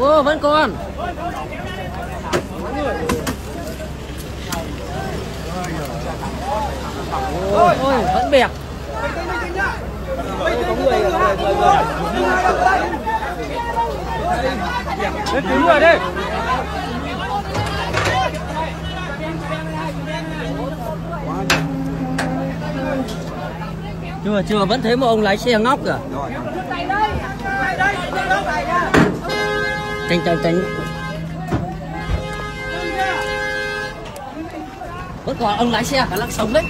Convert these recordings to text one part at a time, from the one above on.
ô, vẫn còn. Ôi ôi, vẫn bẹp. Lên cứu người đi. chưa chưa, vẫn thấy một ông lái xe ngóc kìa tránh tránh tránh vẫn còn ông lái xe cả năng sống đấy.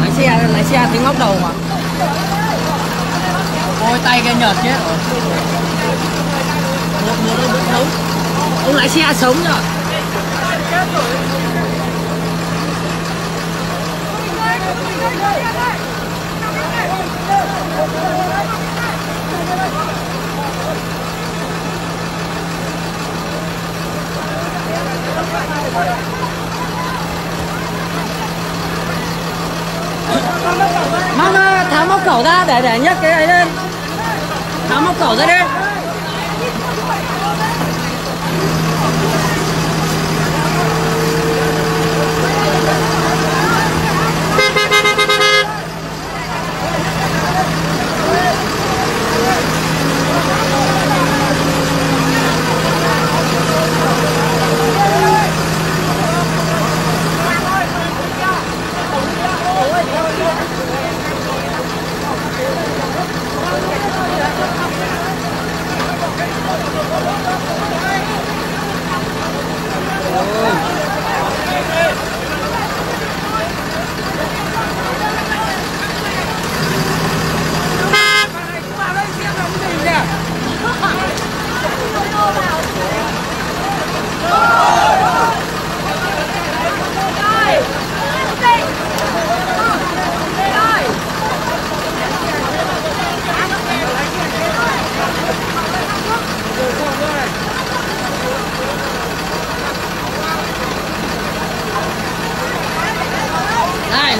Lái xe lái xe thấy ngóc đầu mà. Ôi, tay cái nhợt chết. Một người đâu vẫn sống ông lái xe sống rồi mang tháo móc cẩu ra, để để nhấc cái ấy lên. Tháo móc cẩu ra đi.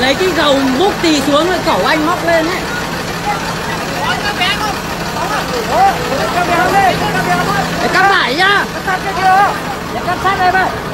Lấy cái gầu múc tì xuống rồi cẩu anh móc lên ấy Để cắt lại nhá cắt sát đây vậy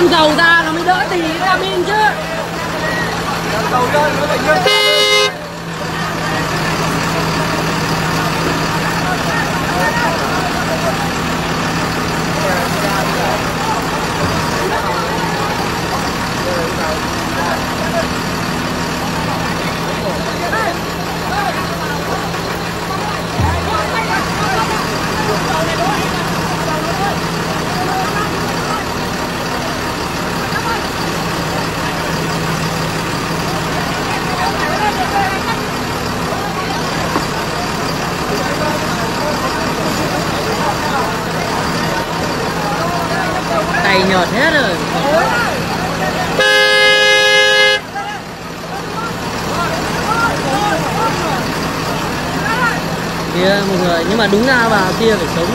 con dầu ra nó mới đỡ tí cabin chứ. Dầu ra nó bệnh tay nhợt hết rồi. Kia một người, nhưng mà đúng ra bà kia phải sống